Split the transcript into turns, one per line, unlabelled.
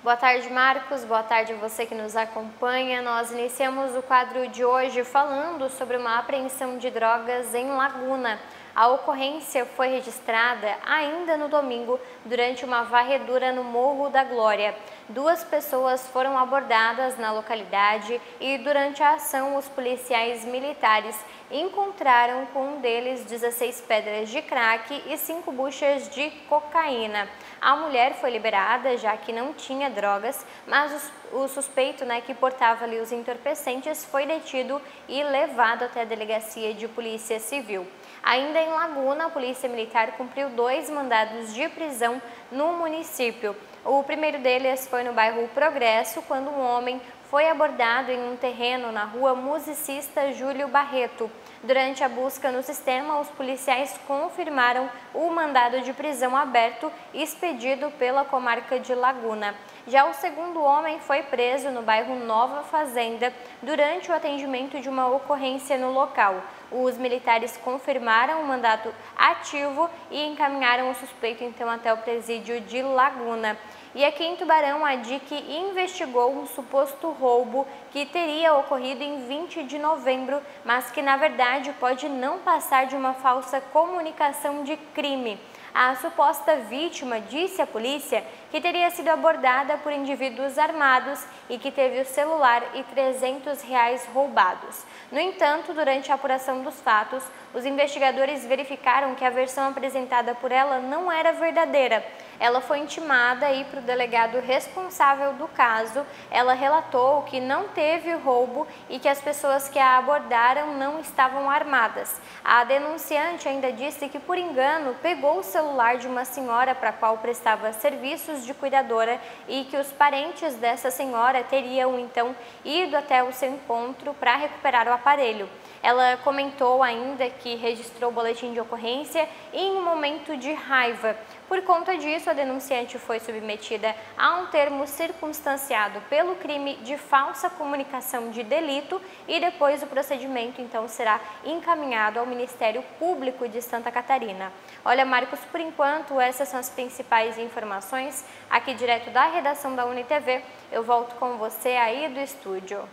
Boa tarde, Marcos. Boa tarde a você que nos acompanha. Nós iniciamos o quadro de hoje falando sobre uma apreensão de drogas em Laguna. A ocorrência foi registrada ainda no domingo durante uma varredura no Morro da Glória. Duas pessoas foram abordadas na localidade e durante a ação os policiais militares encontraram com um deles 16 pedras de crack e 5 buchas de cocaína. A mulher foi liberada já que não tinha drogas, mas o suspeito né, que portava ali os entorpecentes foi detido e levado até a delegacia de polícia civil. Ainda em Laguna, a Polícia Militar cumpriu dois mandados de prisão no município. O primeiro deles foi no bairro Progresso, quando um homem foi abordado em um terreno na rua Musicista Júlio Barreto. Durante a busca no sistema, os policiais confirmaram o mandado de prisão aberto expedido pela comarca de Laguna. Já o segundo homem foi preso no bairro Nova Fazenda durante o atendimento de uma ocorrência no local. Os militares confirmaram o mandato ativo e encaminharam o suspeito então até o presídio de Laguna. E aqui em Tubarão, a DIC investigou um suposto roubo que teria ocorrido em 20 de novembro, mas que na verdade pode não passar de uma falsa comunicação de crime. A suposta vítima disse à polícia que teria sido abordada por indivíduos armados e que teve o celular e 300 reais roubados. No entanto, durante a apuração dos fatos, os investigadores verificaram que a versão apresentada por ela não era verdadeira. Ela foi intimada aí para o delegado responsável do caso. Ela relatou que não teve roubo e que as pessoas que a abordaram não estavam armadas. A denunciante ainda disse que, por engano, pegou o celular de uma senhora para a qual prestava serviços de cuidadora e que os parentes dessa senhora teriam então ido até o seu encontro para recuperar o aparelho. Ela comentou ainda que registrou o boletim de ocorrência em um momento de raiva. Por conta disso, a denunciante foi submetida a um termo circunstanciado pelo crime de falsa comunicação de delito e depois o procedimento então será encaminhado ao Ministério Público de Santa Catarina. Olha, Marcos, por enquanto essas são as principais informações aqui direto da redação da UniTV. Eu volto com você aí do estúdio.